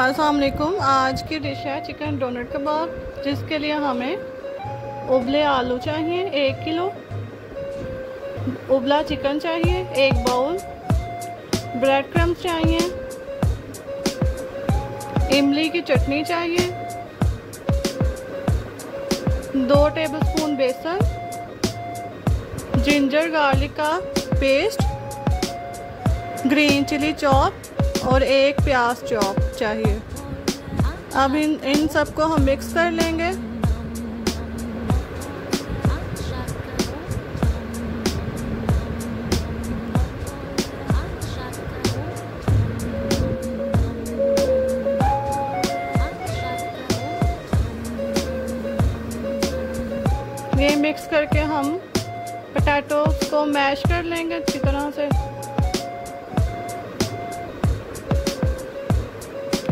असलकुम आज की डिश है चिकन डोनट कबाब, जिसके लिए हमें उबले आलू चाहिए एक किलो, उबला चिकन चाहिए एक बाउल, ब्रेड क्रम्स चाहिए, इमली की चटनी चाहिए, दो टेबलस्पून बेसन, जिंजर गार्लिक का पेस्ट, ग्रीन चिली चॉप और एक प्याज चॉप चाहिए। अब इन इन सबको हम मिक्स कर लेंगे। ये मिक्स करके हम पटाटोस को मैश कर लेंगे अच्छी तरह से।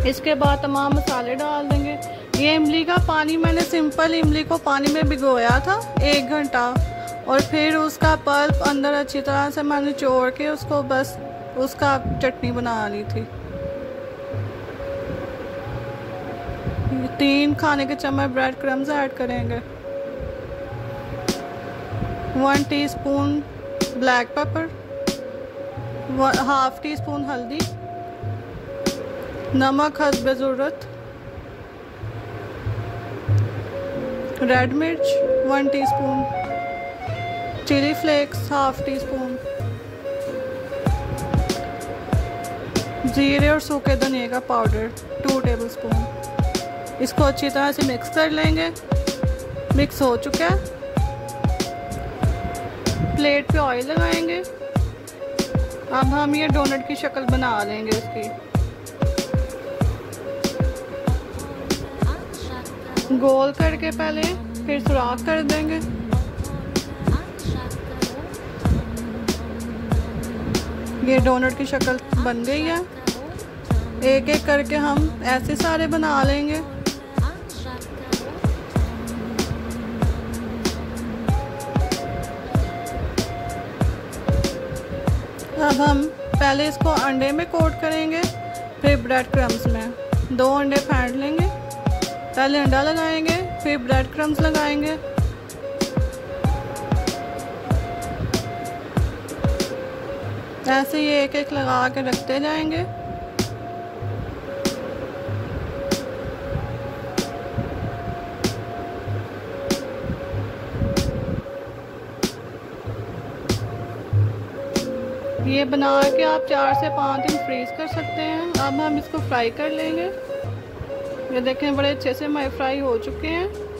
इसके बाद तमाम मसाले डाल देंगे। ये इमली का पानी मैंने सिंपल इमली को पानी में भिगोया था, एक घंटा। और फिर उसका पल्प अंदर अच्छी तरह से मैंने चोड़ के उसको बस उसका चटनी बना ली थी। तीन खाने के चम्मच ब्रेड क्रम्स ऐड करेंगे। One teaspoon black pepper half tea spoon हल्दी। नमक हसब ज़रूरत रेड मिर्च one teaspoon chilli flakes half tea spoon जीरे और सूखे धनिए का पाउडर टू टेबल स्पून इसको अच्छी तरह से मिक्स कर लेंगे। मिक्स हो चुका है। प्लेट पे ऑयल लगाएँगे। अब हम ये डोनट की शक्ल बना लेंगे इसकी। गोल करके पहले, फिर सुराख कर देंगे। ये डोनट की शक्ल बन गई है। एक एक करके हम ऐसे सारे बना लेंगे। अब हम पहले इसको अंडे में कोट करेंगे, फिर ब्रेड क्रम्स में। दो अंडे फेंट लेंगे। पहले अंडा लगाएँगे फिर ब्रेड क्रम्स लगाएँगे। ऐसे ही एक एक लगा के रखते जाएँगे। ये बना के आप चार से पाँच दिन फ्रीज कर सकते हैं। अब हम इसको फ्राई कर लेंगे। ये देखें बड़े अच्छे से माई फ्राई हो चुके हैं।